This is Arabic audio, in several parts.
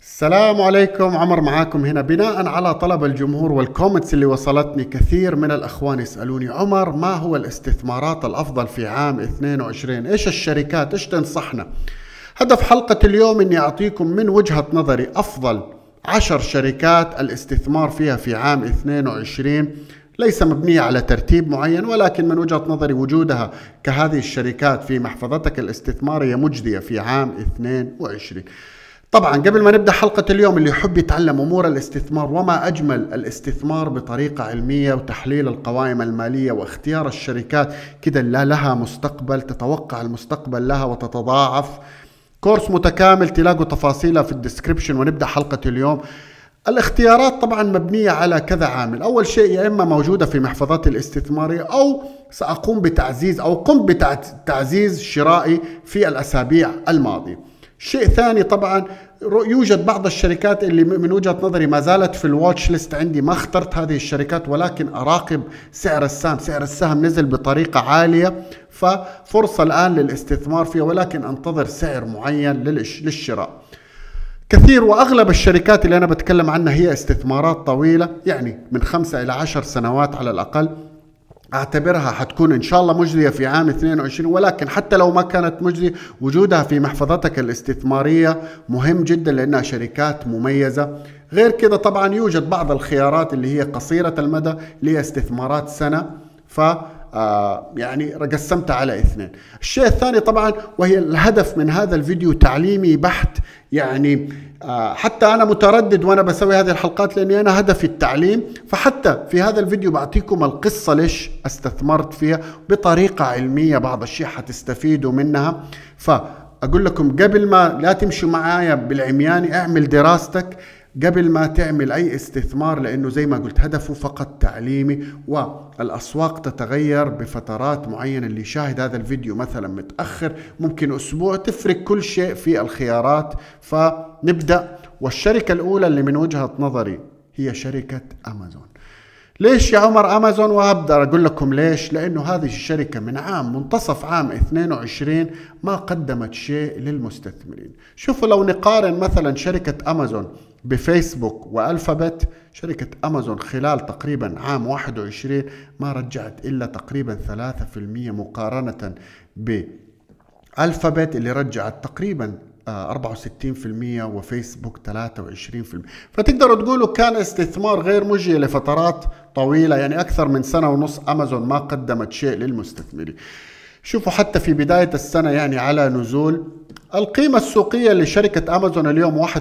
السلام عليكم عمر معاكم هنا بناء على طلب الجمهور والكومنتس اللي وصلتني كثير من الأخوان يسألوني عمر ما هو الاستثمارات الأفضل في عام 22 إيش الشركات؟ إيش تنصحنا؟ هدف حلقة اليوم أني أعطيكم من وجهة نظري أفضل عشر شركات الاستثمار فيها في عام 22 ليس مبنية على ترتيب معين ولكن من وجهة نظري وجودها كهذه الشركات في محفظتك الاستثمارية مجدية في عام 22 طبعا قبل ما نبدأ حلقة اليوم اللي يحب يتعلم أمور الاستثمار وما أجمل الاستثمار بطريقة علمية وتحليل القوائم المالية واختيار الشركات كده لا لها مستقبل تتوقع المستقبل لها وتتضاعف. كورس متكامل تلاقوا تفاصيلها في الديسكربشن ونبدأ حلقة اليوم. الاختيارات طبعا مبنية على كذا عامل. أول شيء يا إما موجودة في محفظتي الاستثمارية أو سأقوم بتعزيز أو قمت بتعزيز شرائي في الأسابيع الماضية. شيء ثاني طبعا يوجد بعض الشركات اللي من وجهة نظري ما زالت في الواتش ليست عندي ما اخترت هذه الشركات ولكن أراقب سعر السهم، سعر السهم نزل بطريقة عالية ففرصة الآن للاستثمار فيها ولكن أنتظر سعر معين للشراء. كثير وأغلب الشركات اللي أنا بتكلم عنها هي استثمارات طويلة يعني من خمسة إلى عشر سنوات على الأقل أعتبرها حتكون إن شاء الله مجزية في عام 22 ولكن حتى لو ما كانت مجزية وجودها في محفظتك الاستثمارية مهم جدا لأنها شركات مميزة. غير كده طبعا يوجد بعض الخيارات اللي هي قصيرة المدى اللي هي استثمارات سنة. ف يعني قسمتها على اثنين. الشيء الثاني طبعا وهي الهدف من هذا الفيديو تعليمي بحت يعني آه حتى أنا متردد وأنا بسوي هذه الحلقات لأني أنا هدفي التعليم. فحتى في هذا الفيديو بعطيكم القصة ليش استثمرت فيها بطريقة علمية بعض الشيء حتستفيدوا منها. فأقول لكم قبل ما لا تمشوا معايا بالعمياني أعمل دراستك. قبل ما تعمل أي استثمار لأنه زي ما قلت هدفه فقط تعليمي والأسواق تتغير بفترات معينة. اللي يشاهد هذا الفيديو مثلا متأخر ممكن أسبوع تفرق كل شيء في الخيارات. فنبدأ. والشركة الأولى اللي من وجهة نظري هي شركة أمازون. ليش يا عمر أمازون وأبدأ؟ أقول لكم ليش؟ لأنه هذه الشركة من عام منتصف عام 22 ما قدمت شيء للمستثمرين. شوفوا لو نقارن مثلا شركة أمازون بفيسبوك وألفابت. شركة أمازون خلال تقريبا عام 21 ما رجعت إلا تقريبا 3% مقارنة بألفابت اللي رجعت تقريبا 64% وفيسبوك 23% فتقدروا تقولوا كان استثمار غير مجزي لفترات طويلة يعني أكثر من سنة ونص أمازون ما قدمت شيء للمستثمرين. شوفوا حتى في بداية السنة يعني على نزول القيمة السوقية لشركة أمازون اليوم 1.6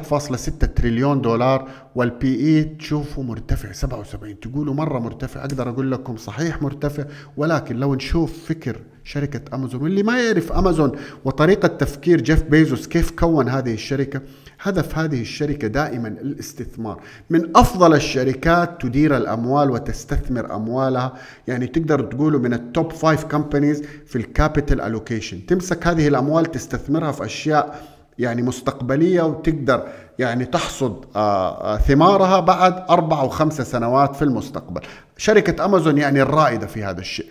تريليون دولار والبي إي تشوفوا مرتفع 77 تقولوا مرة مرتفع أقدر أقول لكم صحيح مرتفع ولكن لو نشوف فكر شركة أمازون واللي ما يعرف أمازون وطريقة تفكير جيف بيزوس كيف كون هذه الشركة هدف هذه الشركة دائما الاستثمار. من أفضل الشركات تدير الأموال وتستثمر أموالها. يعني تقدر تقولوا من ال top five companies في ال capital allocation تمسك هذه الأموال تستثمرها في أشياء يعني مستقبلية وتقدر يعني تحصد آه، آه، ثمارها بعد أربع أو خمسة سنوات في المستقبل. شركة أمازون يعني الرائدة في هذا الشيء.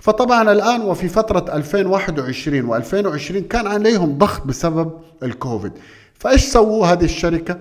فطبعا الآن وفي فترة 2021 و2020 كان عليهم ضغط بسبب الكوفيد فايش سووا هذه الشركة؟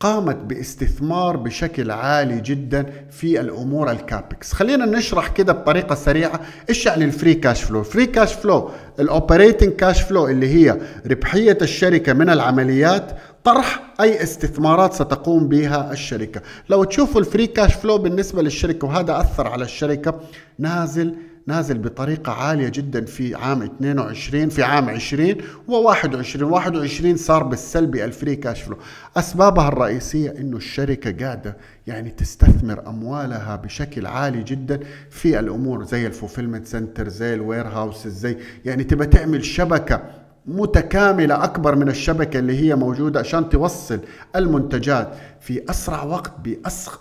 قامت باستثمار بشكل عالي جدا في الأمور ال capex خلينا نشرح كده بطريقة سريعة إيش يعني ال free cash flow ال free cash flow ال operating cash flow اللي هي ربحية الشركة من العمليات طرح أي استثمارات ستقوم بها الشركة. لو تشوفوا ال free cash flow بالنسبة للشركة وهذا أثر على الشركة نازل نازل بطريقة عالية جدا في عام 22 في عام 20 و21 21 صار بالسلبي ال free cash flow أسبابها الرئيسية أنه الشركة قاعدة يعني تستثمر أموالها بشكل عالي جدا في الأمور زي ال fulfillment center زي ال warehouses زي يعني تبى تعمل شبكة متكاملة أكبر من الشبكة اللي هي موجودة عشان توصل المنتجات في أسرع وقت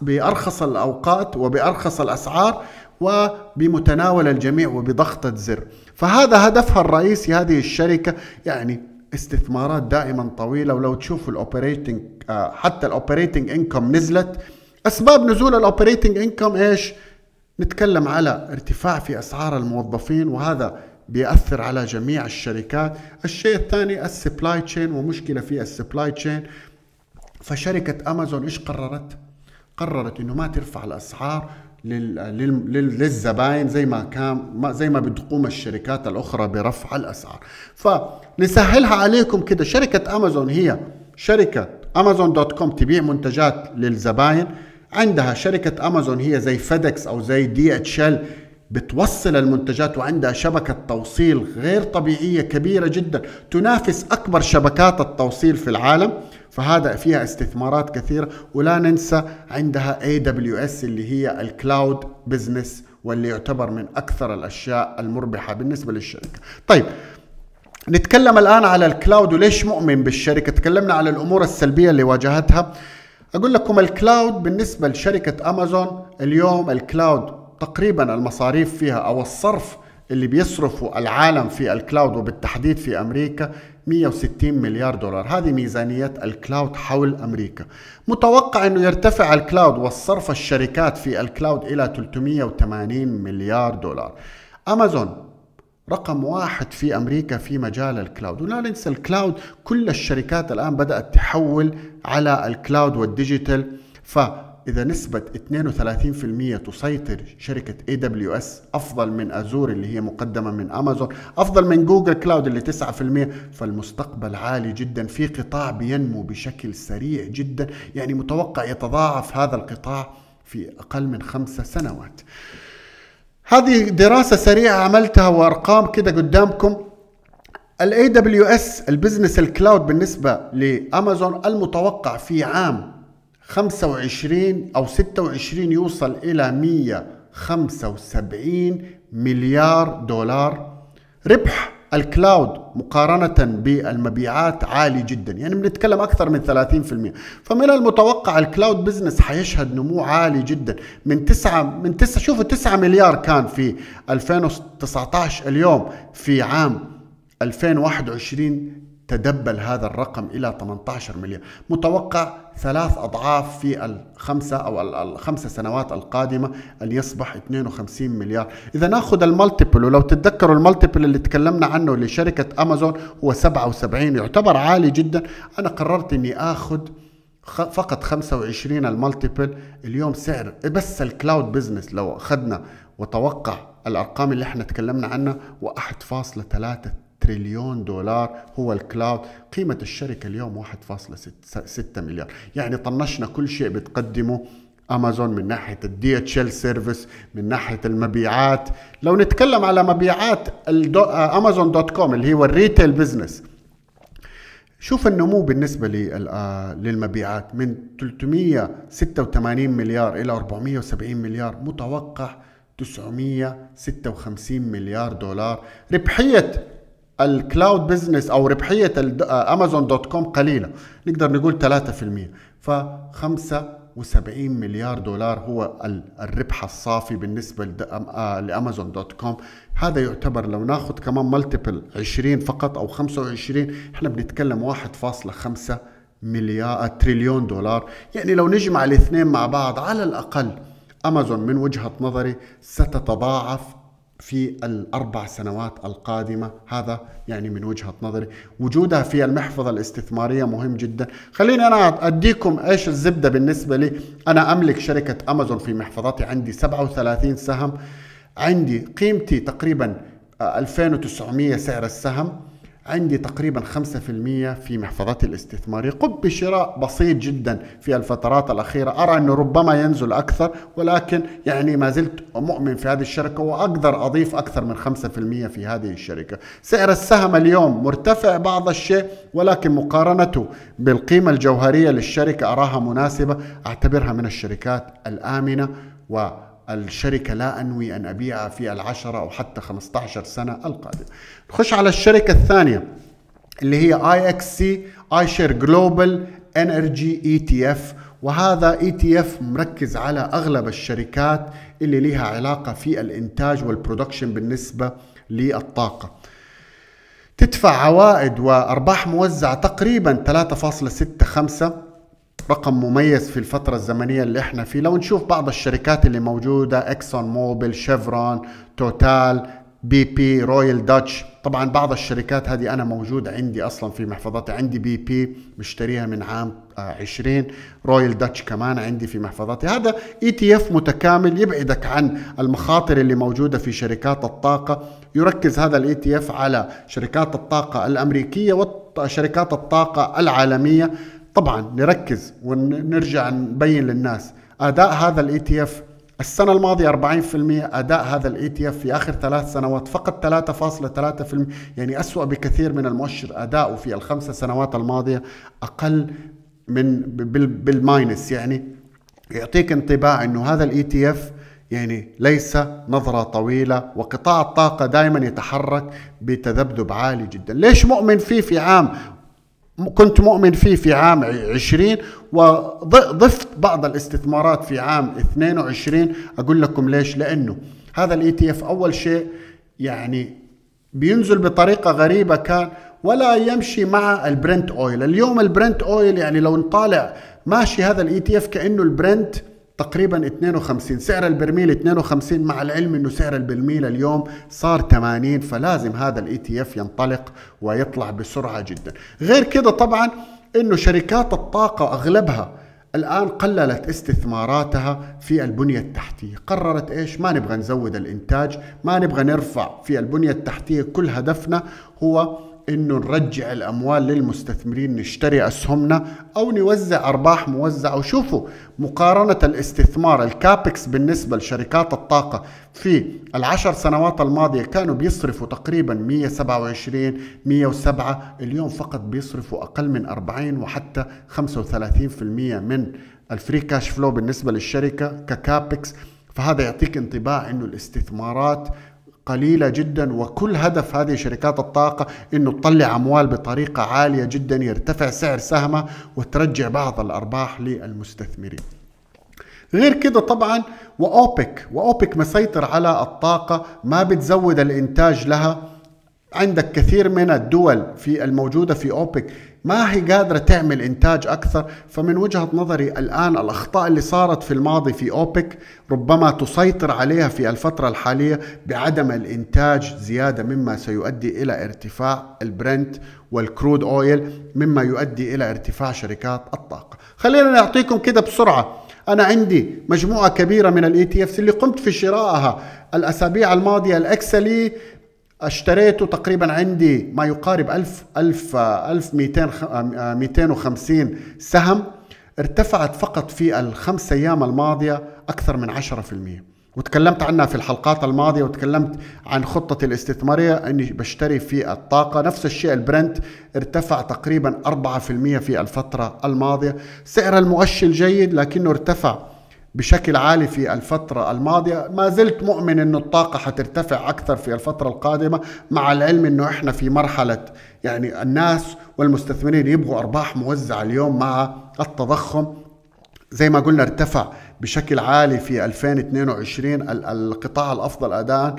بأرخص الأوقات وبأرخص الأسعار. وبمتناول الجميع وبضغطة زر فهذا هدفها الرئيسي هذه الشركة يعني استثمارات دائما طويلة. ولو تشوفوا ال operating آه، حتى ال operating income نزلت. أسباب نزول ال operating income إيش؟ نتكلم على ارتفاع في أسعار الموظفين وهذا بيأثر على جميع الشركات. الشيء الثاني ال supply chain ومشكلة في ال supply chain فشركة أمازون إيش قررت؟ قررت إنه ما ترفع الأسعار. للزباين زي ما كان زي ما بتقوم الشركات الأخرى برفع الأسعار. فنسهلها عليكم كده. شركة أمازون هي شركة أمازون dot com تبيع منتجات للزباين. عندها شركة أمازون هي زي FedEx أو زي DHL بتوصل المنتجات وعندها شبكة توصيل غير طبيعية كبيرة جدا. تنافس أكبر شبكات التوصيل في العالم. فهذا فيها استثمارات كثيرة ولا ننسى عندها AWS اللي هي ال cloud business واللي يعتبر من أكثر الأشياء المربحة بالنسبة للشركة. طيب نتكلم الآن على ال cloud وليش مؤمن بالشركة؟ تكلمنا على الأمور السلبية اللي واجهتها. أقول لكم ال cloud بالنسبة لشركة أمازون اليوم ال cloud تقريبا المصاريف فيها أو الصرف اللي بيصرفوا العالم في ال cloud وبالتحديد في أمريكا 160 مليار دولار. هذه ميزانية ال cloud حول أمريكا. متوقع أنه يرتفع ال cloud والصرف الشركات في ال cloud إلى 380 مليار دولار. أمازون رقم واحد في أمريكا في مجال ال cloud. ولا ننسى ال cloud كل الشركات الآن بدأت تحول على ال cloud وال digital. ف إذا نسبة 32% تسيطر شركة AWS أفضل من Azure اللي هي مقدمة من أمازون أفضل من Google Cloud اللي 9% فالمستقبل عالي جدا في قطاع بينمو بشكل سريع جدا. يعني متوقع يتضاعف هذا القطاع في أقل من خمسة سنوات. هذه دراسة سريعة عملتها وأرقام كده قدامكم. ال AWS ال business ال cloud بالنسبة لأمازون المتوقع في عام 25 أو 26 يوصل إلى 175 مليار دولار. ربح ال cloud مقارنة بالمبيعات عالي جدا يعني بنتكلم أكثر من 30% فمن المتوقع ال cloud business حيشهد نمو عالي جدا. من 9 من 9 شوفوا 9 مليار كان في 2019 اليوم في عام 2021 تدبل هذا الرقم إلى 18 مليار متوقع ثلاث أضعاف في الخمسة أو الخمسة سنوات القادمة أن يصبح 52 مليار. إذا نأخذ ال multiple ولو تتذكروا ال multiple اللي تكلمنا عنه لشركة أمازون هو 77 يعتبر عالي جدا. أنا قررت أني أخذ فقط 25 ال multiple. اليوم سعر بس ال cloud business لو أخذنا وتوقع الأرقام اللي إحنا تكلمنا عنها و1.3 تريليون دولار هو ال cloud. قيمة الشركة اليوم 1.6 مليار. يعني طنشنا كل شيء بتقدمه. أمازون من ناحية ال DHL service من ناحية المبيعات. لو نتكلم على مبيعات أمازون dot com اللي هو ال retail business شوف النمو بالنسبة للمبيعات. من 386 مليار إلى 470 مليار. متوقع 956 مليار دولار. ربحية ال cloud business أو ربحية أمازون dot com قليلة. نقدر نقول 3% ف 75 مليار دولار هو الربح الصافي بالنسبة آه، لأمازون dot com. هذا يعتبر لو ناخذ كمان multiple 20 فقط أو 25 إحنا بنتكلم 1.5 مليار تريليون دولار. يعني لو نجمع الاثنين مع بعض على الأقل أمازون من وجهة نظري ستتضاعف في الأربع سنوات القادمة. هذا يعني من وجهة نظري. وجودها في المحفظة الاستثمارية مهم جدا. خليني أنا أديكم إيش الزبدة بالنسبة لي. أنا أملك شركة أمازون في محفظتي. عندي 37 سهم. عندي قيمتي تقريبا 2900 سعر السهم. عندي تقريبا 5% في محفظتي الاستثمارية قم بشراء بسيط جدا في الفترات الأخيرة. أرى أنه ربما ينزل أكثر ولكن يعني ما زلت مؤمن في هذه الشركة وأقدر أضيف أكثر من 5% في هذه الشركة. سعر السهم اليوم مرتفع بعض الشيء ولكن مقارنته بالقيمة الجوهرية للشركة أراها مناسبة. أعتبرها من الشركات الآمنة و الشركة لا أنوي أن أبيعها في العشرة أو حتى 15 سنة القادمة نخش على الشركة الثانية اللي هي IXC iShares Global Energy ETF وهذا ETF مركز على أغلب الشركات اللي لها علاقة في الإنتاج وال production بالنسبة للطاقة. تدفع عوائد وأرباح موزعة تقريبا 3.65 رقم مميز في الفترة الزمنية اللي إحنا فيه. لو نشوف بعض الشركات اللي موجودة إكسون موبيل شيفرون توتال بي بي رويال داتش طبعا بعض الشركات هذه أنا موجود عندي أصلا في محفظتي عندي بي بي مشتريها من عام 20 رويال داتش كمان عندي في محفظتي هذا ETF متكامل يبعدك عن المخاطر اللي موجودة في شركات الطاقة. يركز هذا ال ETF على شركات الطاقة الأمريكية وشركات الطاقة العالمية. طبعا نركز ونرجع نبين للناس. أداء هذا ال ETF السنة الماضية 40% أداء هذا ال ETF في آخر ثلاث سنوات فقط 3.3% يعني أسوأ بكثير من المؤشر أداؤه في الخمس سنوات الماضية أقل من بال minus. يعني يعطيك انطباع إنه هذا ال ETF يعني ليس نظرة طويلة وقطاع الطاقة دائما يتحرك بتذبذب عالي جدا. ليش مؤمن فيه في عام كنت مؤمن فيه في عام 20 وضفت بعض الاستثمارات في عام 22 أقول لكم ليش؟ لأنه هذا ال ETF أول شيء يعني بينزل بطريقة غريبة كان ولا يمشي مع ال Brent oil. اليوم ال Brent oil يعني لو نطالع ماشي هذا ال ETF كأنه البرنت تقريبا 52 سعر البرميل 52 مع العلم إنه سعر البرميل اليوم صار 80 فلازم هذا ال ETF ينطلق ويطلع بسرعة جدا. غير كده طبعا إنه شركات الطاقة أغلبها الآن قللت استثماراتها في البنية التحتية. قررت إيش؟ ما نبغى نزود الإنتاج ما نبغى نرفع في البنية التحتية. كل هدفنا هو إنه نرجع الأموال للمستثمرين نشتري أسهمنا أو نوزع أرباح موزعة. وشوفوا مقارنة الاستثمار ال CapEx بالنسبة لشركات الطاقة في العشر سنوات الماضية كانوا بيصرفوا تقريبا 127 107 اليوم فقط بيصرفوا أقل من 40 وحتى 35% من ال free cash flow بالنسبة للشركة ك CapEx. فهذا يعطيك انطباع إنه الاستثمارات قليلة جدا وكل هدف هذه شركات الطاقة إنه تطلع أموال بطريقة عالية جدا يرتفع سعر سهمها وترجع بعض الأرباح للمستثمرين. غير كده طبعا وأوبك وأوبك مسيطر على الطاقة ما بتزود الإنتاج لها عندك كثير من الدول في الموجودة في أوبك ما هي قادرة تعمل إنتاج أكثر؟ فمن وجهة نظري الآن الأخطاء اللي صارت في الماضي في أوبك ربما تسيطر عليها في الفترة الحالية بعدم الإنتاج زيادة مما سيؤدي إلى ارتفاع ال Brent وال crude oil مما يؤدي إلى ارتفاع شركات الطاقة. خلينا نعطيكم كده بسرعة. أنا عندي مجموعة كبيرة من ال ET اللي قمت في شرائها الأسابيع الماضية ال XLE اشتريته تقريبا عندي ما يقارب 1000 1000 1200 250 سهم ارتفعت فقط في الخمس أيام الماضية أكثر من 10% وتكلمت عنها في الحلقات الماضية وتكلمت عن خطتي الاستثمارية إني بشتري في الطاقة. نفس الشيء البرنت ارتفع تقريبا 4% في الفترة الماضية. سعر المؤشر جيد لكنه ارتفع بشكل عالي في الفترة الماضية. ما زلت مؤمن أن الطاقة حترتفع أكثر في الفترة القادمة مع العلم أنه إحنا في مرحلة يعني الناس والمستثمرين يبغوا أرباح موزعة اليوم مع التضخم. زي ما قلنا ارتفع بشكل عالي في 2022 القطاع الأفضل أداء.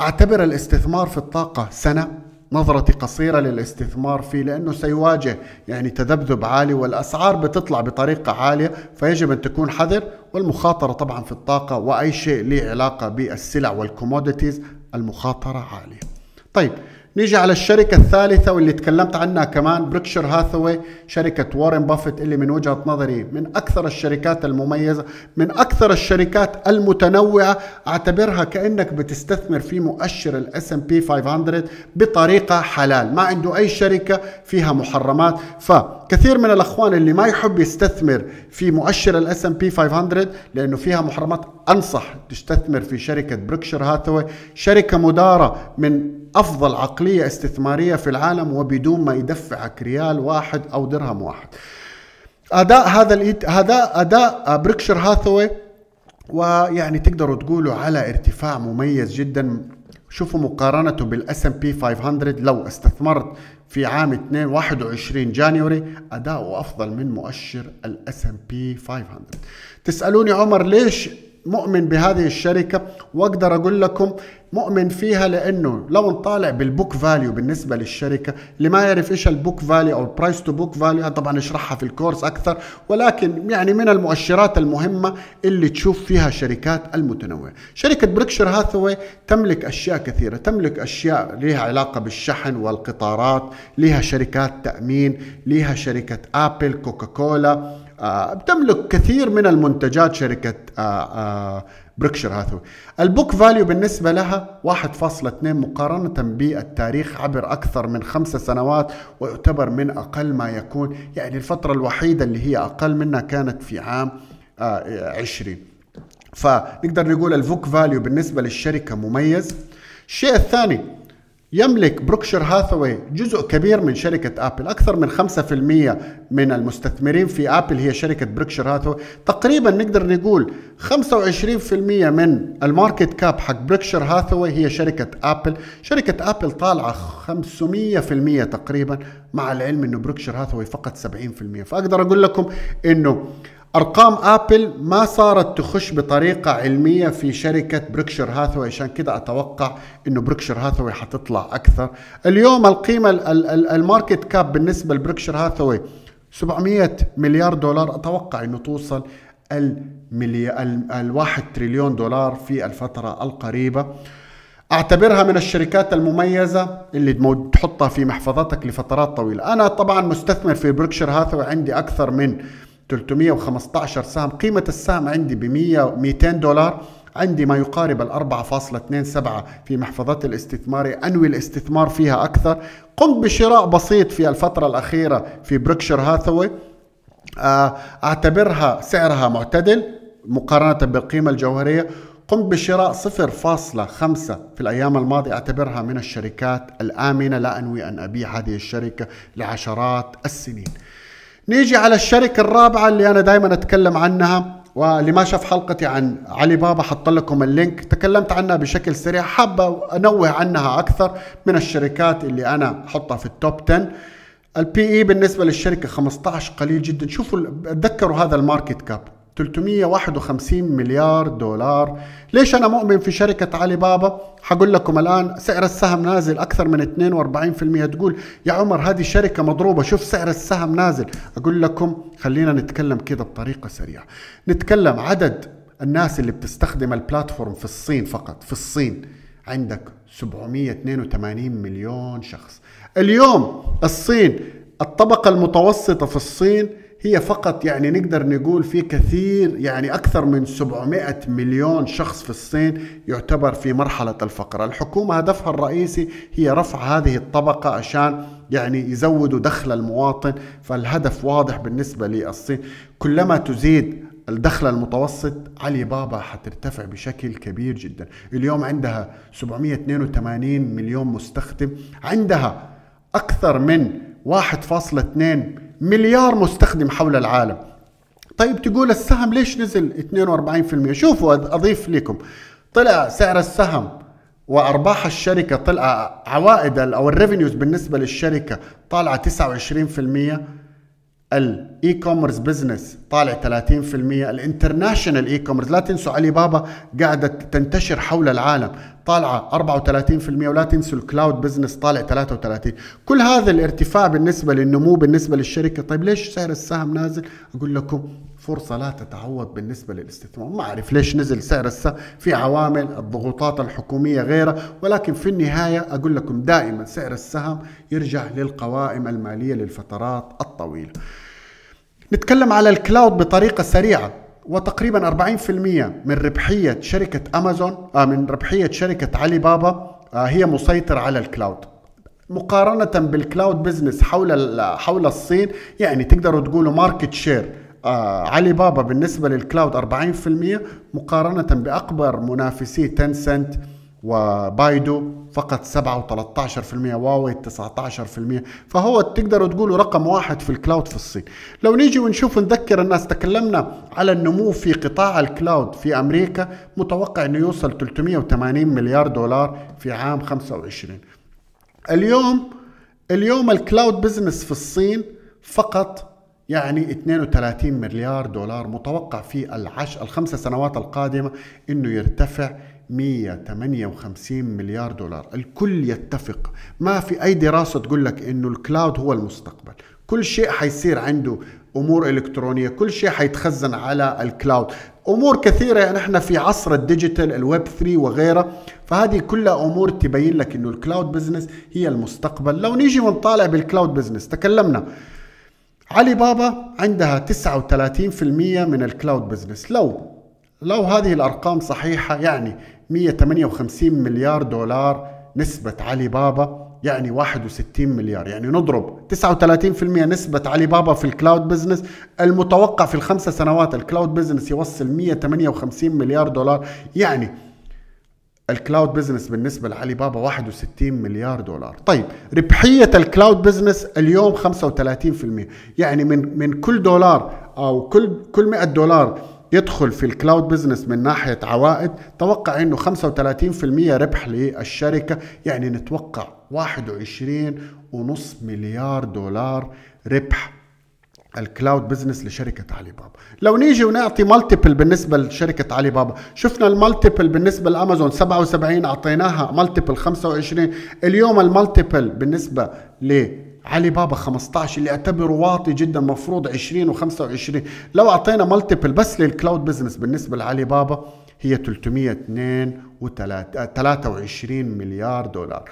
أعتبر الاستثمار في الطاقة سنة نظرتي قصيرة للاستثمار فيه لأنه سيواجه يعني تذبذب عالي والأسعار بتطلع بطريقة عالية فيجب أن تكون حذر. والمخاطرة طبعا في الطاقة وأي شيء له علاقة بالسلع والكوموديتيز المخاطرة عالية. طيب نيجي على الشركة الثالثة واللي تكلمت عنها كمان Berkshire Hathaway شركة وارن بافيت اللي من وجهة نظري من أكثر الشركات المميزة من أكثر الشركات المتنوعة. أعتبرها كأنك بتستثمر في مؤشر ال S&P 500 بطريقة حلال. ما عنده أي شركة فيها محرمات. فكثير من الأخوان اللي ما يحب يستثمر في مؤشر ال S&P 500 لأنه فيها محرمات أنصح تستثمر في شركة Berkshire Hathaway شركة مدارة من أفضل عقليه استثمارية في العالم وبدون ما يدفعك ريال واحد أو درهم واحد. أداء هذا ال ET... هذا أداء Berkshire Hathaway ويعني تقدروا تقولوا على ارتفاع مميز جدا. شوفوا مقارنته بال S&P 500 لو استثمرت في عام 2 21 January أداؤه أفضل من مؤشر ال S&P 500 تسألوني عمر ليش مؤمن بهذه الشركة وأقدر أقول لكم مؤمن فيها لأنه لو نطالع بال book value بالنسبة للشركة اللي ما يعرف إيش ال book value أو ال price to book value طبعا اشرحها في ال course أكثر ولكن يعني من المؤشرات المهمة اللي تشوف فيها شركات المتنوعة. شركة Berkshire Hathaway تملك أشياء كثيرة تملك أشياء لها علاقة بالشحن والقطارات لها شركات تأمين لها شركة Apple Coca-Cola آه، تملك كثير من المنتجات شركة آه، آه، Berkshire Hathaway ال book value بالنسبة لها 1.2 مقارنة بالتاريخ عبر أكثر من خمس سنوات ويعتبر من أقل ما يكون. يعني الفترة الوحيدة اللي هي أقل منها كانت في عام 20 فنقدر نقول ال book value بالنسبة للشركة مميز. الشيء الثاني يملك Berkshire Hathaway جزء كبير من شركة Apple أكثر من 5% من المستثمرين في Apple هي شركة Berkshire Hathaway تقريبا نقدر نقول 25% من ال market cap حق Berkshire Hathaway هي شركة Apple شركة Apple طالعة 500% تقريبا مع العلم أنه Berkshire Hathaway فقط 70% فأقدر أقول لكم أنه أرقام Apple ما صارت تخش بطريقة علمية في شركة Berkshire Hathaway. عشان كده أتوقع إنه بيركشير هاثاواي حتطلع أكثر. اليوم القيمة ال market cap بالنسبة لبيركشير هاثاواي 700 مليار دولار. أتوقع إنه توصل المليار الواحد تريليون دولار في الفترة القريبة. أعتبرها من الشركات المميزة اللي تحطها في محفظتك لفترات طويلة. أنا طبعا مستثمر في بيركشير هاثاواي عندي أكثر من 315 سهم. قيمة السهم عندي ب 100 200 دولار. عندي ما يقارب ال 4.27 في محفظتي الاستثمارية أنوي الاستثمار فيها أكثر. قمت بشراء بسيط في الفترة الأخيرة في بيركشير هاثاواي آه، أعتبرها سعرها معتدل مقارنة بالقيمة الجوهرية. قمت بشراء 0.5 في الأيام الماضية. أعتبرها من الشركات الآمنة. لا أنوي أن أبيع هذه الشركة لعشرات السنين. نيجي على الشركة الرابعة اللي أنا دائما أتكلم عنها واللي ما شاف حلقتي عن علي بابا حط لكم ال link. تكلمت عنها بشكل سريع. حابة أنوه عنها أكثر من الشركات اللي أنا أحطها في ال top 10 ال P/E بالنسبة للشركة 15 قليل جدا. شوفوا تذكروا هذا ال market cap 351 مليار دولار. ليش أنا مؤمن في شركة علي بابا حقول لكم الآن سعر السهم نازل أكثر من 42% تقول يا عمر هذه شركة مضروبة شوف سعر السهم نازل. أقول لكم خلينا نتكلم كده بطريقة سريعة. نتكلم عدد الناس اللي بتستخدم ال platform في الصين فقط في الصين. عندك 782 مليون شخص. اليوم الصين الطبقة المتوسطة في الصين هي فقط يعني نقدر نقول في كثير يعني أكثر من 700 مليون شخص في الصين يعتبر في مرحلة الفقر. الحكومة هدفها الرئيسي هي رفع هذه الطبقة عشان يعني يزودوا دخل المواطن فالهدف واضح بالنسبة للصين. كلما تزيد الدخل المتوسط علي بابا حترتفع بشكل كبير جدا. اليوم عندها 782 مليون مستخدم عندها أكثر من 1.2 مليار مستخدم حول العالم. طيب تقول السهم ليش نزل 42% شوفوا أضيف لكم. طلع سعر السهم وأرباح الشركة طلع عوائد أو الريفينيوز بالنسبة للشركة طالعة 29% ال e-commerce business طالع 30% ال international e-commerce لا تنسوا علي بابا قاعدة تنتشر حول العالم طالعة 34% ولا تنسوا ال cloud business طالع 33 كل هذا الارتفاع بالنسبة للنمو بالنسبة للشركة. طيب ليش سعر السهم نازل؟ أقول لكم فرصة لا تتعوض بالنسبة للاستثمار. ما أعرف ليش نزل سعر السهم في عوامل الضغوطات الحكومية غيرها ولكن في النهاية أقول لكم دائما سعر السهم يرجع للقوائم المالية للفترات الطويلة. نتكلم على ال cloud بطريقة سريعة وتقريبا 40% من ربحية شركة أمازون آه من ربحية شركة علي بابا آه هي مسيطرة على ال cloud. مقارنة بال cloud business حول حول الصين يعني تقدروا تقولوا market share آه علي بابا بالنسبة لل cloud 40% مقارنة بأكبر منافسي تنسنت وبايدو فقط 7 و13% هواوي 19% فهو تقدروا تقولوا رقم واحد في ال cloud في الصين. لو نيجي ونشوف نذكر الناس تكلمنا على النمو في قطاع ال cloud في أمريكا متوقع إنه يوصل 380 مليار دولار في عام 25 اليوم اليوم ال cloud business في الصين فقط يعني 32 مليار دولار متوقع في العش الخمس سنوات القادمة إنه يرتفع 158 مليار دولار. الكل يتفق. ما في أي دراسة تقول لك إنه ال cloud هو المستقبل. كل شيء حيصير عنده أمور إلكترونية. كل شيء حيتخزن على ال cloud. أمور كثيرة. يعني إحنا في عصر ال digital ال web 3 وغيرها فهذه كلها أمور تبين لك إنه ال cloud business هي المستقبل. لو نيجي ونطالع بال cloud business تكلمنا. علي بابا عندها 39% من ال cloud business لو لو هذه الأرقام صحيحة يعني 158 مليار دولار نسبة علي بابا يعني 61 مليار. يعني نضرب 39% نسبة علي بابا في ال cloud business المتوقع في الخمسة سنوات ال cloud business يوصل 158 مليار دولار. يعني ال cloud business بالنسبة لعلي بابا 61 مليار دولار. طيب ربحية ال cloud business اليوم 35% يعني من من كل دولار أو كل كل 100 دولار يدخل في ال cloud business من ناحية عوائد توقع إنه 35% ربح للشركة. يعني نتوقع 21 ونص مليار دولار ربح ال cloud business لشركة علي بابا لو نيجي ونعطي multiple بالنسبة لشركة علي بابا شفنا ال multiple بالنسبة لأمازون 77 أعطيناها multiple 25 اليوم ال multiple بالنسبة ل علي بابا 15 اللي اعتبره واطي جدا مفروض 20 و25 لو أعطينا multiple بس لل cloud business بالنسبة لعلي بابا هي 323 مليار دولار.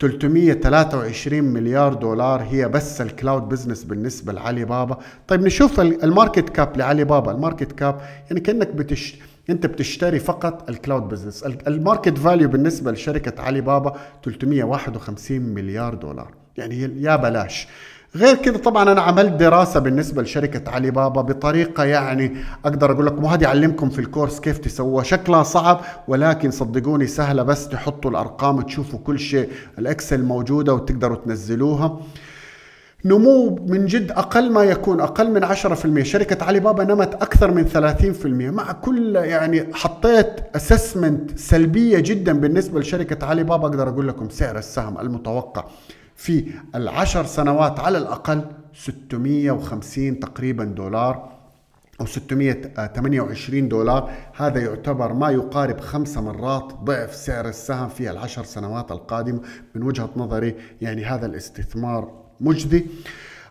323 مليار دولار هي بس ال cloud business بالنسبة لعلي بابا طيب نشوف ال market cap لعلي بابا ال market cap يعني كأنك بتش أنت بتشتري فقط ال cloud business ال market value بالنسبة لشركة علي بابا 351 مليار دولار. يعني يا بلاش. غير كذا طبعا أنا عملت دراسة بالنسبة لشركة علي بابا بطريقة يعني أقدر أقول لكم وهذه اعلمكم في الكورس كيف تسووها شكلها صعب ولكن صدقوني سهلة بس تحطوا الأرقام تشوفوا كل شيء الإكسل موجودة وتقدروا تنزلوها. نمو من جد أقل ما يكون أقل من 10% شركة علي بابا نمت أكثر من 30% مع كل يعني حطيت اسسمنت سلبية جدا بالنسبة لشركة علي بابا أقدر أقول لكم سعر السهم المتوقع. في العشر سنوات على الأقل 650 تقريبا دولار أو 628 دولار. هذا يعتبر ما يقارب خمس مرات ضعف سعر السهم في العشر سنوات القادمة. من وجهة نظري يعني هذا الاستثمار مجدي.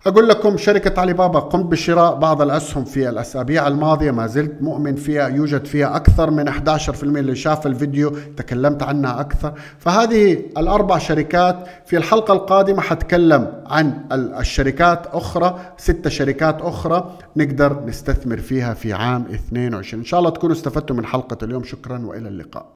أقول لكم شركة علي بابا قمت بشراء بعض الأسهم في الأسابيع الماضية ما زلت مؤمن فيها يوجد فيها أكثر من 11% اللي شاف الفيديو تكلمت عنها أكثر. فهذه الأربع شركات في الحلقة القادمة حتكلم عن الشركات أخرى ست شركات أخرى نقدر نستثمر فيها في عام 22 إن شاء الله تكونوا استفدتوا من حلقة اليوم. شكرا وإلى اللقاء.